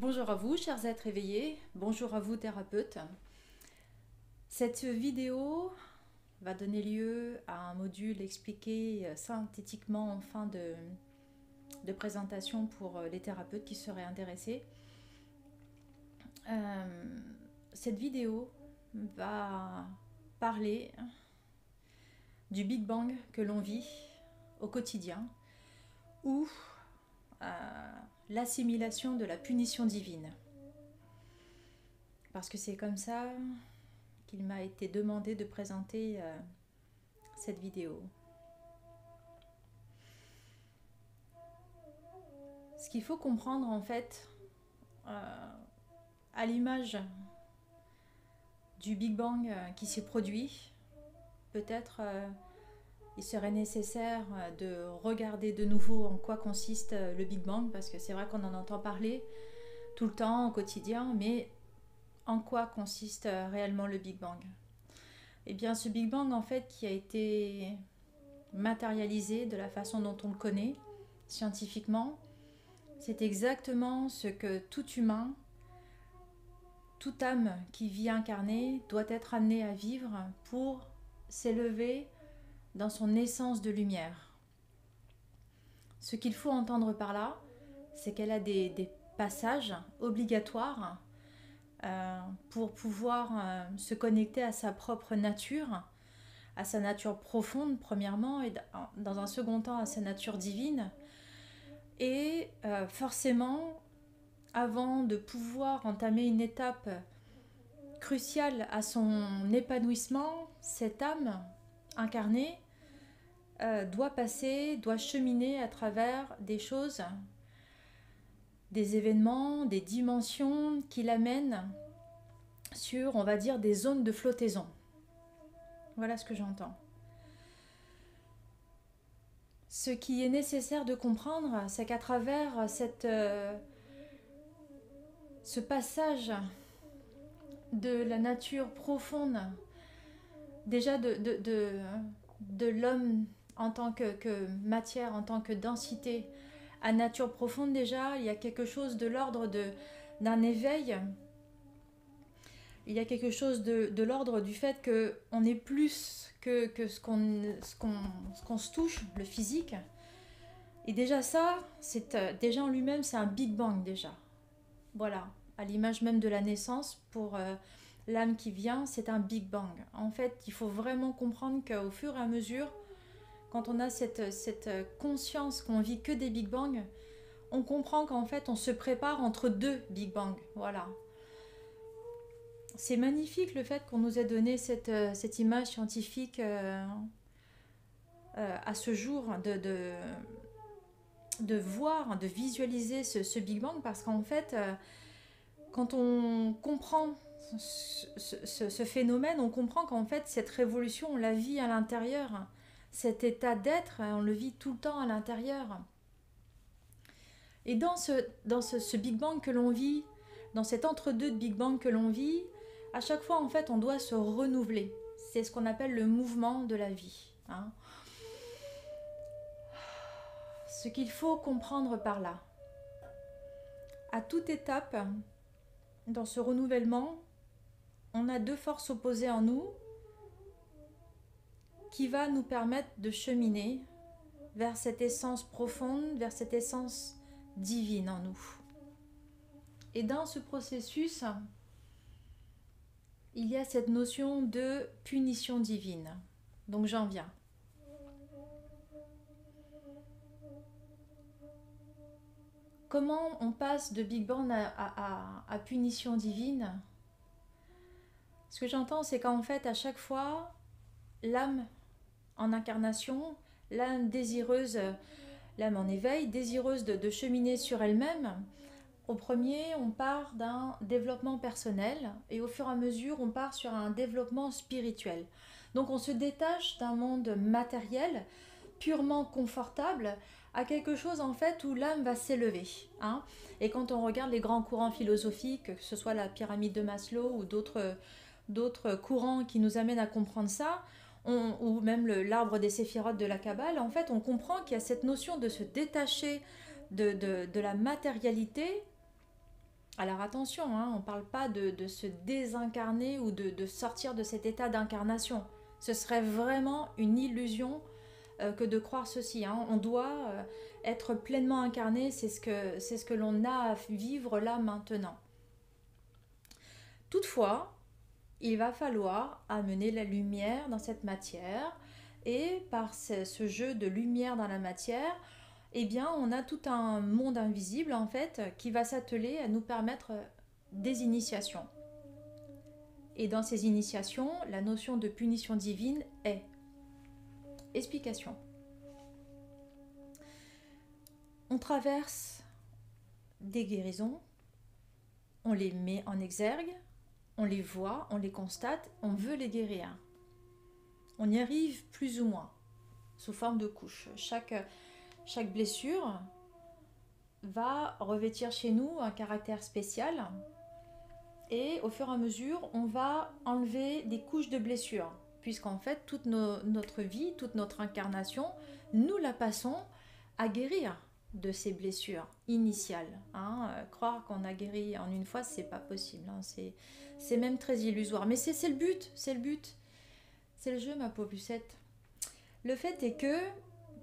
Bonjour à vous, chers êtres éveillés. Bonjour à vous, thérapeutes. Cette vidéo va donner lieu à un module expliqué euh, synthétiquement en fin de, présentation pour euh, les thérapeutes qui seraient intéressés. Euh, cette vidéo va parler du Big Bang que l'on vit au quotidien ou l'assimilation de la punition divine. Parce que c'est comme ça qu'il m'a été demandé de présenter euh, cette vidéo. Ce qu'il faut comprendre en fait, euh, à l'image du Big Bang euh, qui s'est produit, peut-être il serait nécessaire de regarder de nouveau en quoi consiste le Big Bang, parce que c'est vrai qu'on en entend parler tout le temps, au quotidien, mais en quoi consiste euh, réellement le Big Bang? Eh bien, ce Big Bang, en fait, qui a été matérialisé de la façon dont on le connaît scientifiquement, c'est exactement ce que tout humain, toute âme qui vit incarnée doit être amenée à vivre pour s'élever dans son essence de lumière. Ce qu'il faut entendre par là, c'est qu'elle a des, passages obligatoires euh, pour pouvoir euh, se connecter à sa propre nature, à sa nature profonde premièrement, et dans un second temps à sa nature divine. Et euh, forcément, avant de pouvoir entamer une étape cruciale à son épanouissement, cette âme incarnée doit passer, doit cheminer à travers des choses des événements, des dimensions qui l'amènent sur, on va dire, des zones de flottaison. Voilà ce que j'entends. Ce qui est nécessaire de comprendre, c'est qu'à travers euh, ce passage de la nature profonde, déjà de, l'homme en tant que, matière, en tant que densité, à nature profonde déjà, il y a quelque chose de l'ordre d'un éveil. Il y a quelque chose de, l'ordre du fait qu'on est plus que, que ce qu'on se touche, le physique. Et déjà ça, c'est euh, déjà en lui-même, c'est un Big Bang déjà. Voilà, à l'image même de la naissance, pour euh, l'âme qui vient, c'est un Big Bang. En fait, il faut vraiment comprendre qu'au fur et à mesure, quand on a cette, cette conscience qu'on vit que des Big Bang, on comprend qu'en fait on se prépare entre deux Big Bang. Voilà. C'est magnifique le fait qu'on nous ait donné cette, cette image scientifique euh, euh, à ce jour de, de, de, voir, de visualiser ce, Big Bang parce qu'en fait, euh, quand on comprend ce phénomène, on comprend qu'en fait cette révolution, on la vit à l'intérieur cet état d'être, on le vit tout le temps à l'intérieur. Et dans ce, dans ce, Big Bang que l'on vit, dans cet entre-deux de Big Bang que l'on vit, à chaque fois, en fait, on doit se renouveler. C'est ce qu'on appelle le mouvement de la vie. Hein. Ce qu'il faut comprendre par là, à toute étape, dans ce renouvellement, on a deux forces opposées en nous, qui va nous permettre de cheminer vers cette essence profonde, vers cette essence divine en nous. Et dans ce processus, il y a cette notion de punition divine. Donc j'en viens. Comment on passe de Big Bang à, punition divine? Ce que j'entends, c'est qu'en fait, à chaque fois, l'âme en incarnation, l'âme désireuse, l'âme en éveil, désireuse de, cheminer sur elle-même. Au premier, on part d'un développement personnel et au fur et à mesure, on part sur un développement spirituel. Donc on se détache d'un monde matériel purement confortable à quelque chose en fait où l'âme va s'élever. Hein. Et quand on regarde les grands courants philosophiques, que ce soit la pyramide de Maslow ou d'autres courants qui nous amènent à comprendre ça, ou même l'arbre des séphirotes de la Kabbale, en fait, on comprend qu'il y a cette notion de se détacher de, la matérialité Alors attention, hein, on ne parle pas de, se désincarner ou de, sortir de cet état d'incarnation. Ce serait vraiment une illusion euh, que de croire ceci. Hein. On doit euh, être pleinement incarné, c'est ce que, c'est ce que l'on a à vivre là maintenant. Toutefois, il va falloir amener la lumière dans cette matière et par ce, jeu de lumière dans la matière, eh bien, on a tout un monde invisible en fait qui va s'atteler à nous permettre des initiations. Et dans ces initiations, la notion de punition divine est explication. On traverse des guérisons, on les met en exergue, on les voit, on les constate, on veut les guérir. On y arrive plus ou moins, sous forme de couches. Chaque, blessure va revêtir chez nous un caractère spécial et au fur et à mesure, on va enlever des couches de blessures, puisqu'en fait, toute notre vie, toute notre incarnation, nous la passons à guérir de ces blessures initiales. Hein. Euh, croire qu'on a guéri en une fois, c'est pas possible. Hein. C'est même très illusoire. Mais c'est le but, c'est le but. C'est le jeu, ma pauvre Lucette. Le fait est que,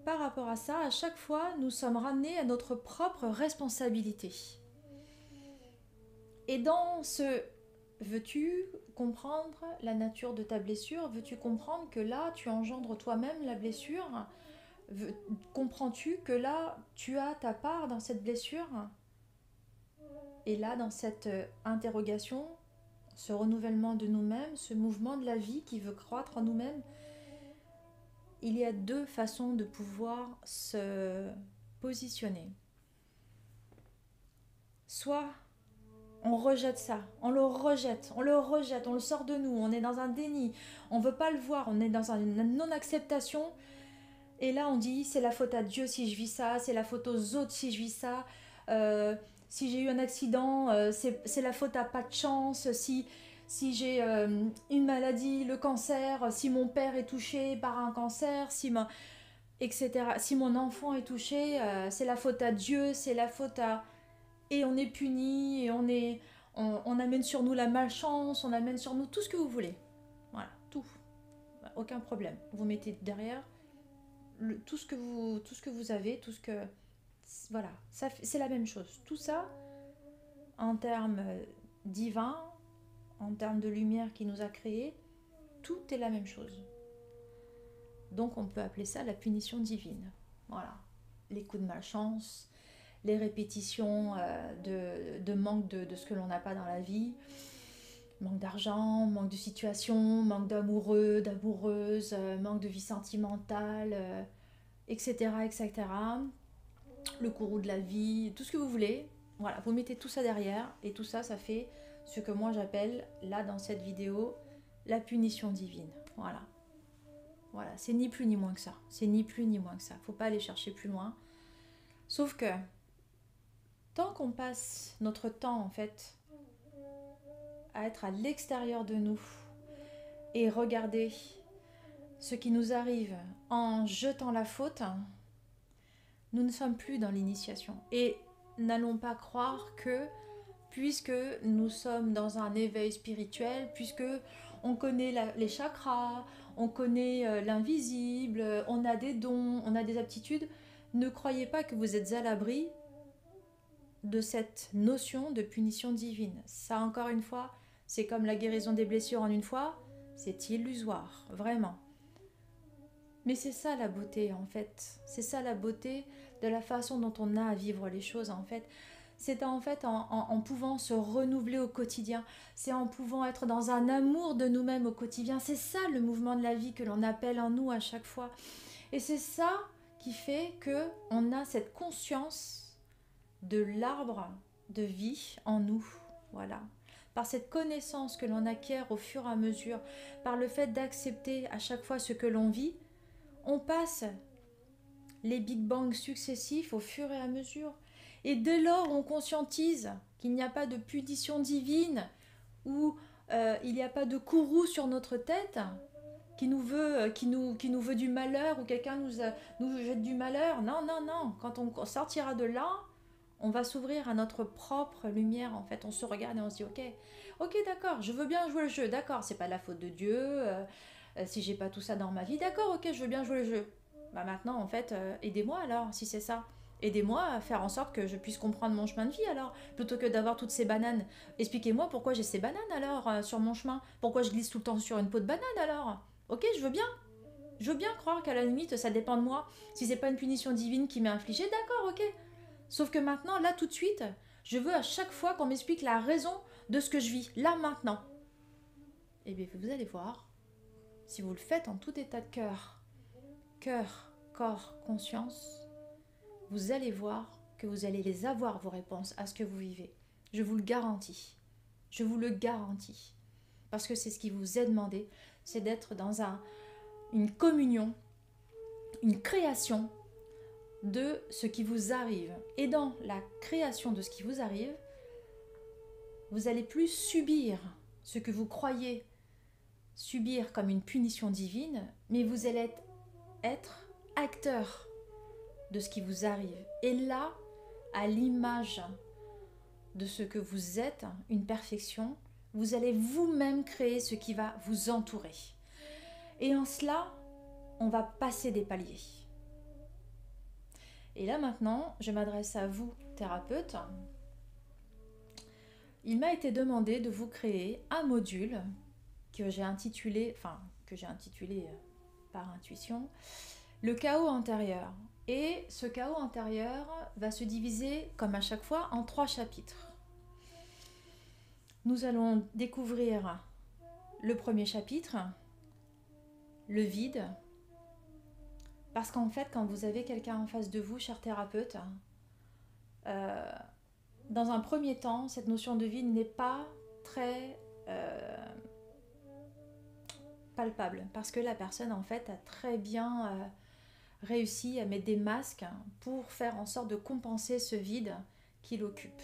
par rapport à ça, à chaque fois, nous sommes ramenés à notre propre responsabilité. Et dans ce veux-tu comprendre la nature de ta blessure? Veux-tu comprendre que là, tu engendres toi-même la blessure? Comprends-tu que là, tu as ta part dans cette blessure Et là, dans cette euh, interrogation, ce renouvellement de nous-mêmes, ce mouvement de la vie qui veut croître en nous-mêmes, il y a deux façons de pouvoir se positionner. Soit on rejette ça, on le rejette, on le rejette, on le sort de nous, on est dans un déni, on veut pas le voir, on est dans une non-acceptation. Et là, on dit c'est la faute à Dieu si je vis ça, c'est la faute aux autres si je vis ça. Euh, si j'ai eu un accident, euh, c'est la faute à pas de chance, si, si j'ai euh, une maladie, le cancer, si mon père est touché par un cancer, si etc. Si mon enfant est touché, c'est la faute à Dieu, c'est la faute à... Et on est puni, et on, est, on, amène sur nous la malchance, on amène sur nous tout ce que vous voulez. Voilà, tout. Aucun problème. Vous mettez derrière tout, ce que vous, tout ce que vous avez, tout ce que voilà, c'est la même chose. Tout ça, en termes divins, en termes de lumière qui nous a créés, tout est la même chose. Donc on peut appeler ça la punition divine. Voilà, les coups de malchance, les répétitions euh, de, manque de, ce que l'on n'a pas dans la vie, manque d'argent, manque de situation, manque d'amoureux, d'amoureuses, euh, manque de vie sentimentale, etc., euh, etc le courroux de la vie, tout ce que vous voulez. Voilà, vous mettez tout ça derrière et tout ça, ça fait ce que moi j'appelle, là dans cette vidéo, la punition divine. Voilà. Voilà, c'est ni plus ni moins que ça. C'est ni plus ni moins que ça. Faut pas aller chercher plus loin. Sauf que, tant qu'on passe notre temps en fait à être à l'extérieur de nous et regarder ce qui nous arrive en jetant la faute, nous ne sommes plus dans l'initiation. Et n'allons pas croire que, puisque nous sommes dans un éveil spirituel, puisque on connaît les chakras, on connaît euh, l'invisible, on a des dons, on a des aptitudes, ne croyez pas que vous êtes à l'abri de cette notion de punition divine. Ça, encore une fois, c'est comme la guérison des blessures en une fois, c'est illusoire, vraiment. Mais c'est ça la beauté en fait. C'est ça la beauté de la façon dont on a à vivre les choses en fait. C'est en fait en, pouvant se renouveler au quotidien. C'est en pouvant être dans un amour de nous-mêmes au quotidien. C'est ça le mouvement de la vie que l'on appelle en nous à chaque fois. Et c'est ça qui fait que on a cette conscience de l'arbre de vie en nous. Voilà. Par cette connaissance que l'on acquiert au fur et à mesure, par le fait d'accepter à chaque fois ce que l'on vit, on passe les Big Bangs successifs au fur et à mesure. Et dès lors, on conscientise qu'il n'y a pas de punition divine ou euh, il n'y a pas de courroux sur notre tête qui nous veut, euh, qui nous, qui nous veut du malheur ou quelqu'un nous, nous jette du malheur. Non, non, non. Quand on sortira de là, On va s'ouvrir à notre propre lumière en fait. On se regarde et on se dit ok, ok d'accord, je veux bien jouer le jeu, d'accord, c'est pas la faute de Dieu. Euh, euh, si j'ai pas tout ça dans ma vie, d'accord, ok, je veux bien jouer le jeu. Bah maintenant en fait, euh, aidez-moi alors si c'est ça. Aidez-moi à faire en sorte que je puisse comprendre mon chemin de vie alors, plutôt que d'avoir toutes ces bananes. Expliquez-moi pourquoi j'ai ces bananes alors sur mon chemin. Pourquoi je glisse tout le temps sur une peau de banane alors? Ok, je veux bien. Je veux bien croire qu'à la limite, ça dépend de moi. Si c'est pas une punition divine qui m'est infligée, d'accord, ok. Sauf que maintenant, là, tout de suite, je veux à chaque fois qu'on m'explique la raison de ce que je vis, là, maintenant. Eh bien, vous allez voir, si vous le faites en tout état de cœur, cœur, corps, conscience, vous allez voir que vous allez les avoir, vos réponses à ce que vous vivez. Je vous le garantis. Je vous le garantis. Parce que c'est ce qui vous est demandé, c'est d'être dans un, une communion, une création de ce qui vous arrive. Et dans la création de ce qui vous arrive, vous allez plus subir ce que vous croyez subir comme une punition divine, mais vous allez être acteur de ce qui vous arrive. Et là, à l'image de ce que vous êtes, une perfection, vous allez vous-même créer ce qui va vous entourer. Et en cela, on va passer des paliers. Et là maintenant, je m'adresse à vous, thérapeute. Il m'a été demandé de vous créer un module que j'ai intitulé, enfin que j'ai intitulé euh, par intuition, le chaos intérieur. Et ce chaos intérieur va se diviser, comme à chaque fois, en trois chapitres. Nous allons découvrir le premier chapitre, le vide. Parce qu'en fait, quand vous avez quelqu'un en face de vous, cher thérapeute, euh, dans un premier temps, cette notion de vide n'est pas très euh, palpable. Parce que la personne, en fait, a très bien euh, réussi à mettre des masques pour faire en sorte de compenser ce vide qu'il occupe.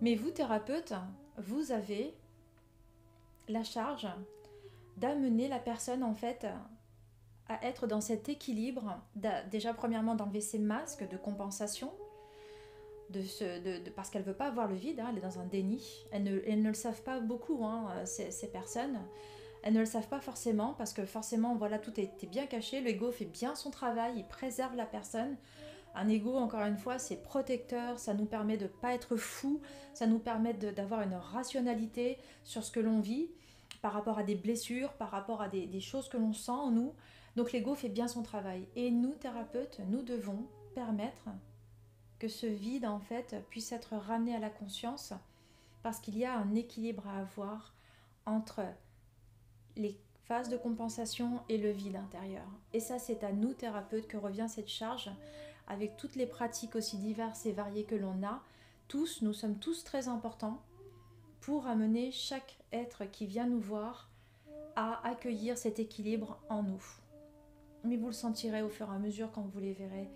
Mais vous, thérapeute, vous avez la charge d'amener la personne en fait à être dans cet équilibre, déjà premièrement d'enlever ses masques de compensation, de de, parce qu'elle ne veut pas avoir le vide, hein, elle est dans un déni. Elles ne, ne le savent pas beaucoup, hein, ces, personnes. Elles ne le savent pas forcément parce que forcément, voilà, tout est bien caché. L'ego fait bien son travail, il préserve la personne. Un ego, encore une fois, c'est protecteur, ça nous permet de ne pas être fou, ça nous permet d'avoir une rationalité sur ce que l'on vit par rapport à des blessures, par rapport à des, choses que l'on sent en nous. Donc l'ego fait bien son travail. Et nous, thérapeutes, nous devons permettre que ce vide, en fait, puisse être ramené à la conscience parce qu'il y a un équilibre à avoir entre les phases de compensation et le vide intérieur. Et ça, c'est à nous, thérapeutes, que revient cette charge, avec toutes les pratiques aussi diverses et variées que l'on a. Tous, nous sommes tous très importants pour amener chaque être qui vient nous voir à accueillir cet équilibre en nous. Mais vous le sentirez au fur et à mesure quand vous les verrez,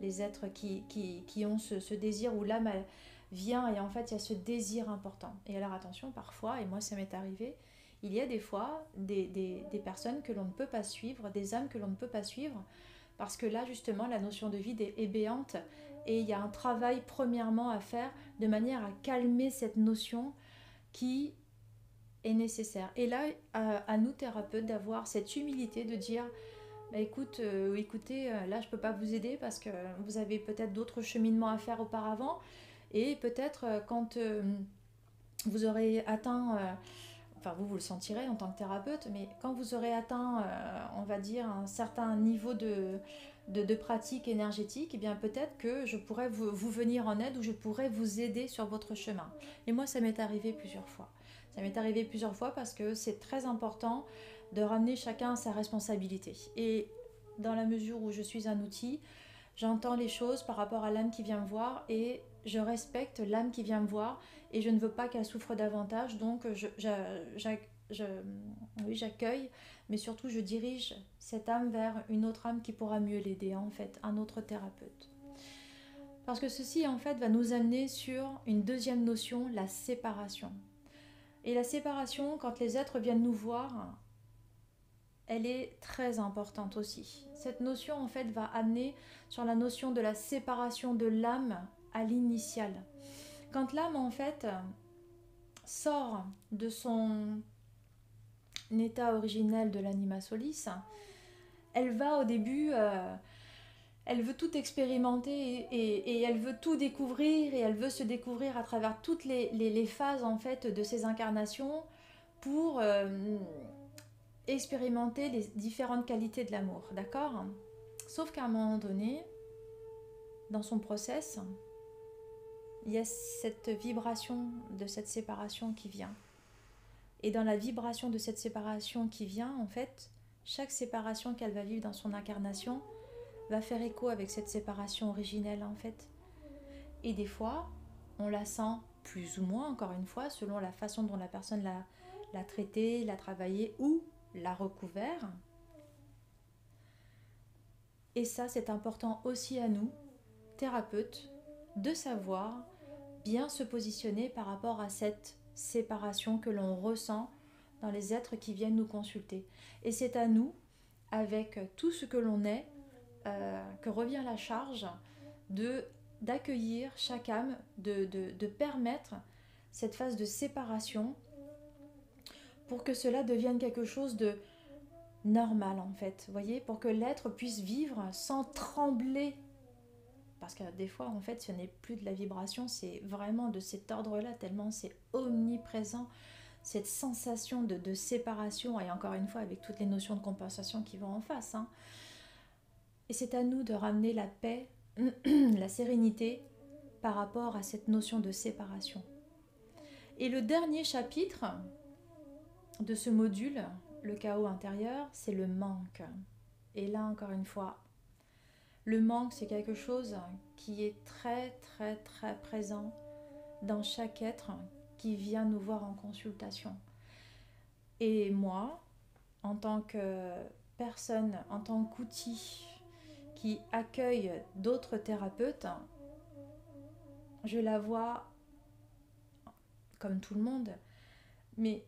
les êtres qui, qui, ont ce, désir où l'âme vient et en fait il y a ce désir important. Et alors attention, parfois, et moi ça m'est arrivé, il y a des fois des, des personnes que l'on ne peut pas suivre, des âmes que l'on ne peut pas suivre, parce que là justement la notion de vide est, béante et il y a un travail premièrement à faire de manière à calmer cette notion qui est nécessaire. Et là, à, nous thérapeutes d'avoir cette humilité de dire, bah, écoute, euh, écoutez, euh, là je peux pas vous aider parce que vous avez peut-être d'autres cheminements à faire auparavant, et peut-être euh, quand vous aurez atteint, enfin vous vous le sentirez en tant que thérapeute, mais quand vous aurez atteint, on va dire, un certain niveau de, de, pratique énergétique, eh bien peut-être que je pourrais vous, venir en aide ou je pourrais vous aider sur votre chemin. Et moi, ça m'est arrivé plusieurs fois. Ça m'est arrivé plusieurs fois parce que c'est très important de ramener chacun à sa responsabilité. Et dans la mesure où je suis un outil, j'entends les choses par rapport à l'âme qui vient me voir et je respecte l'âme qui vient me voir et je ne veux pas qu'elle souffre davantage. Donc, je, oui, j'accueille, mais surtout je dirige cette âme vers une autre âme qui pourra mieux l'aider, en fait, un autre thérapeute. Parce que ceci, en fait, va nous amener sur une deuxième notion, la séparation. Et la séparation, quand les êtres viennent nous voir, elle est très importante aussi. Cette notion, en fait, va amener sur la notion de la séparation de l'âme à l'initial. Quand l'âme, en fait, sort de son état originel de l'anima solis, elle va au début, euh, elle veut tout expérimenter et, elle veut tout découvrir et elle veut se découvrir à travers toutes les, phases en fait de ses incarnations pour euh, expérimenter les différentes qualités de l'amour, d'accord? Sauf qu'à un moment donné, dans son process, il y a cette vibration de cette séparation qui vient. Et dans la vibration de cette séparation qui vient, en fait, chaque séparation qu'elle va vivre dans son incarnation va faire écho avec cette séparation originelle, en fait. Et des fois, on la sent plus ou moins, encore une fois, selon la façon dont la personne l'a, l'a traité, l'a travaillé ou l'a recouvert. Et ça, c'est important aussi à nous, thérapeutes, de savoir bien se positionner par rapport à cette séparation que l'on ressent dans les êtres qui viennent nous consulter. Et c'est à nous, avec tout ce que l'on est, euh, que revient la charge de d'accueillir chaque âme, de, de, permettre cette phase de séparation pour que cela devienne quelque chose de normal en fait, voyez, pour que l'être puisse vivre sans trembler parce que des fois, en fait, ce n'est plus de la vibration, c'est vraiment de cet ordre-là, tellement c'est omniprésent, cette sensation de, séparation, et encore une fois, avec toutes les notions de compensation qui vont en face. Hein. Et c'est à nous de ramener la paix, la sérénité par rapport à cette notion de séparation. Et le dernier chapitre de ce module, le chaos intérieur, c'est le manque. Et là, encore une fois, le manque, c'est quelque chose qui est très très très présent dans chaque être qui vient nous voir en consultation. Et moi, en tant que personne, en tant qu'outil qui accueille d'autres thérapeutes, je la vois comme tout le monde, mais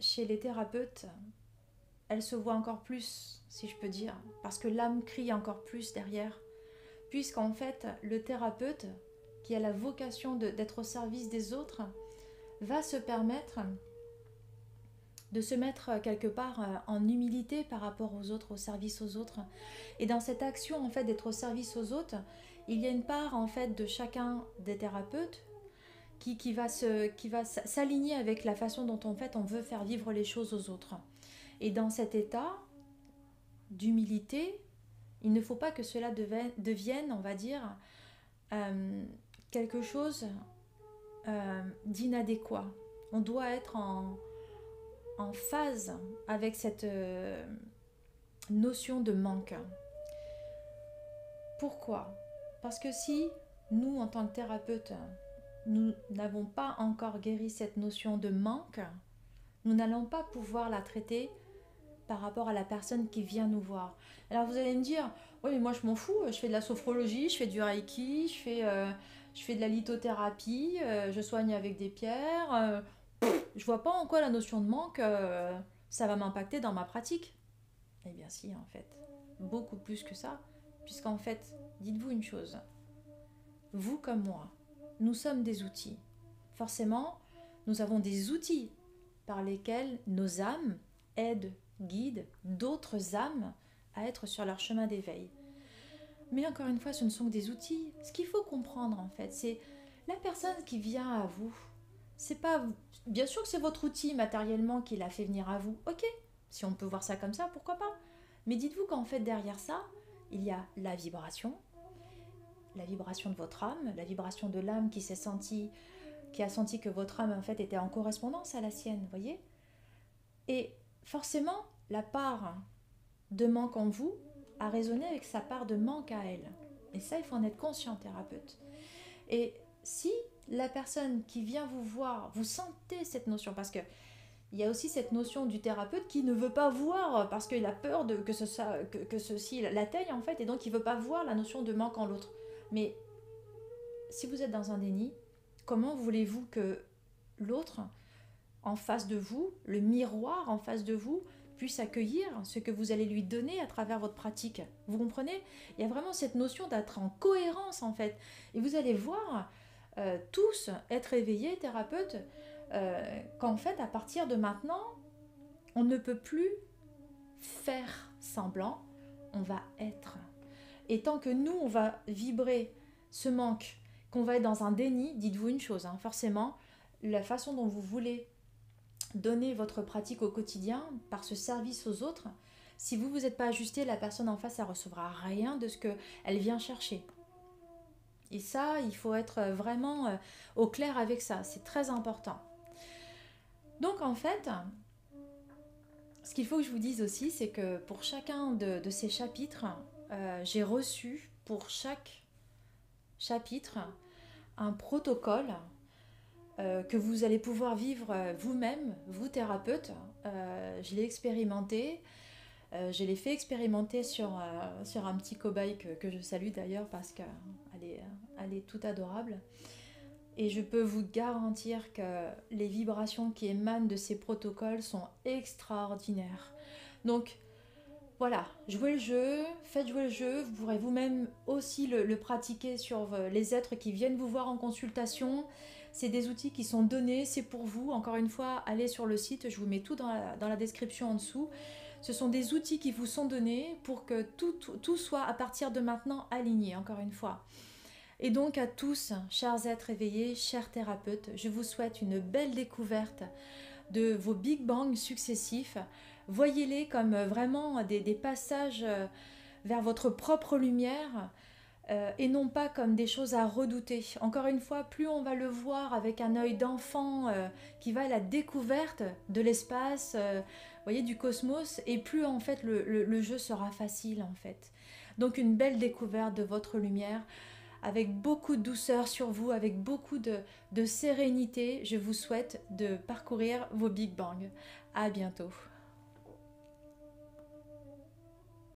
chez les thérapeutes, elle se voit encore plus, si je peux dire, parce que l'âme crie encore plus derrière, puisqu'en fait, le thérapeute, qui a la vocation d'être au service des autres, va se permettre de se mettre quelque part euh, en humilité par rapport aux autres, au service aux autres. Et dans cette action en fait d'être au service aux autres, il y a une part en fait de chacun des thérapeutes qui, qui va s'aligner avec la façon dont en fait on veut faire vivre les choses aux autres. Et dans cet état d'humilité, il ne faut pas que cela devienne, on va dire, euh, quelque chose euh, d'inadéquat. On doit être en, phase avec cette euh, notion de manque. Pourquoi? Parce que si nous, en tant que thérapeute, nous n'avons pas encore guéri cette notion de manque, nous n'allons pas pouvoir la traiter par rapport à la personne qui vient nous voir. Alors vous allez me dire, oui mais moi je m'en fous, je fais de la sophrologie, je fais du reiki, je fais, euh, je fais de la lithothérapie, euh, je soigne avec des pierres. Euh, je vois pas en quoi la notion de manque, ça va m'impacter dans ma pratique. Eh bien si en fait, beaucoup plus que ça, puisqu'en fait, dites-vous une chose, vous comme moi, nous sommes des outils. Forcément, nous avons des outils par lesquels nos âmes aident guide d'autres âmes à être sur leur chemin d'éveil. Mais encore une fois, ce ne sont que des outils. Ce qu'il faut comprendre en fait, c'est la personne qui vient à vous. C'est pas bien sûr que c'est votre outil matériellement qui l'a fait venir à vous. OK. Si on peut voir ça comme ça, pourquoi pas Mais dites-vous qu'en fait derrière ça, il y a la vibration, la vibration de votre âme, la vibration de l'âme qui s'est sentie qui a senti que votre âme en fait était en correspondance à la sienne, voyez Et forcément, la part de manque en vous a résonné avec sa part de manque à elle. Et ça, il faut en être conscient, thérapeute. Et si la personne qui vient vous voir, vous sentez cette notion, parce que il y a aussi cette notion du thérapeute qui ne veut pas voir parce qu'il a peur de, que, ce, que, ceci l'atteigne en fait, et donc il veut pas voir la notion de manque en l'autre. Mais si vous êtes dans un déni, comment voulez-vous que l'autre en face de vous, le miroir en face de vous, puisse accueillir ce que vous allez lui donner à travers votre pratique? Vous comprenez? Il y a vraiment cette notion d'être en cohérence en fait. Et vous allez voir euh, tous être éveillés, thérapeutes, euh, qu'en fait, à partir de maintenant, on ne peut plus faire semblant, on va être. Et tant que nous, on va vibrer ce manque, qu'on va être dans un déni, dites-vous une chose, hein, forcément, la façon dont vous voulez donner votre pratique au quotidien par ce service aux autres, si vous vous êtes pas ajusté, la personne en face, elle recevra rien de ce qu'elle vient chercher. Et ça, il faut être vraiment euh, au clair avec ça, c'est très important. Donc en fait, ce qu'il faut que je vous dise aussi, c'est que pour chacun de, ces chapitres, euh, j'ai reçu pour chaque chapitre un protocole euh, que vous allez pouvoir vivre vous-même, vous thérapeute. Euh, je l'ai expérimenté. je l'ai fait expérimenter sur, sur un petit cobaye que, que je salue d'ailleurs parce qu'elle est, elle est tout adorable. Et je peux vous garantir que les vibrations qui émanent de ces protocoles sont extraordinaires. Donc voilà, jouez le jeu, faites jouer le jeu. Vous pourrez vous-même aussi le, pratiquer sur les êtres qui viennent vous voir en consultation. C'est des outils qui sont donnés, c'est pour vous. Encore une fois, allez sur le site, je vous mets tout dans la, description en dessous. Ce sont des outils qui vous sont donnés pour que tout soit à partir de maintenant aligné, encore une fois. Et donc à tous, chers êtres éveillés, chers thérapeutes, je vous souhaite une belle découverte de vos Big Bang successifs. Voyez-les comme vraiment des, passages euh, vers votre propre lumière euh, et non pas comme des choses à redouter. Encore une fois, plus on va le voir avec un œil d'enfant euh, qui va à la découverte de l'espace, voyez, du cosmos, et plus en fait le, le jeu sera facile en fait. Donc une belle découverte de votre lumière avec beaucoup de douceur sur vous, avec beaucoup de, de sérénité. Je vous souhaite de parcourir vos Big Bang. À bientôt.